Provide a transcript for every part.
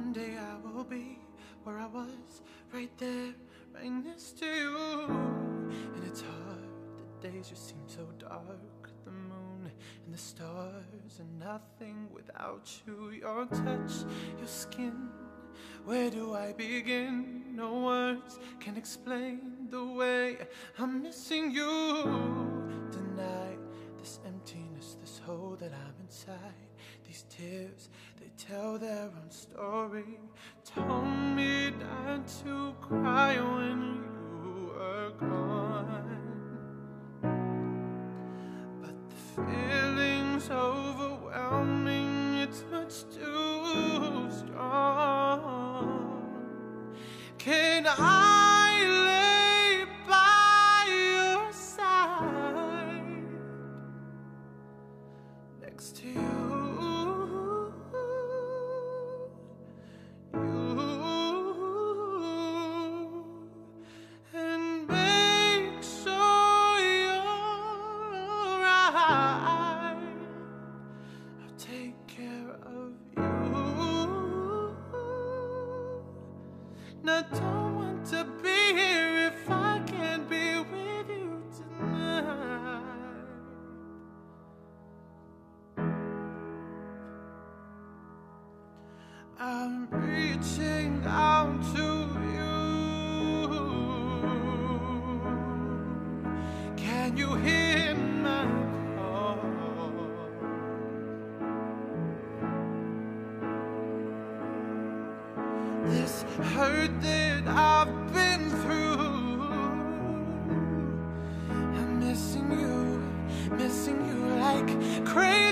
one day I will be where I was, right there, right next to you. And it's hard, the days just seem so dark. The moon and the stars are nothing without you. Your touch, your skin. Where do I begin? No words can explain the way I'm missing you tonight. This emptiness, this hole that I'm inside. These tears, tell their own story. Told me not to cry when you were gone. But the feeling's overwhelming, it's much too strong. Can I And I don't want to be here if I can't be with you tonight. I'm reaching out to you. Can you hear hurt that I've been through. I'm missing you, missing you like crazy.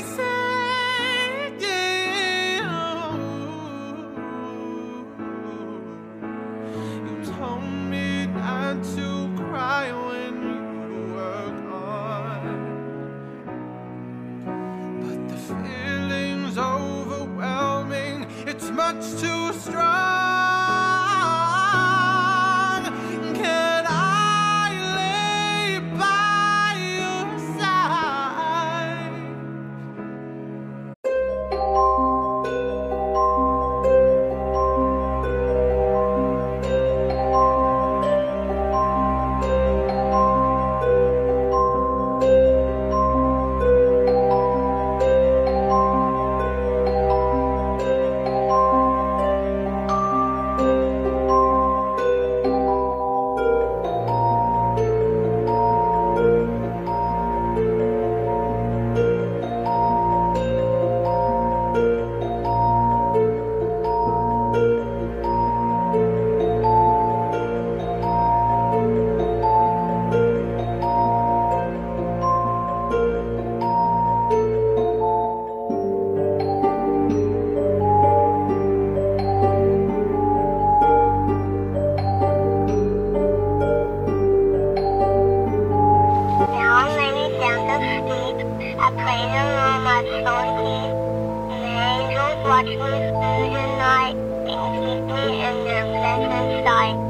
on my phone key. The angels watch me through the night and keep me in their pleasant sight.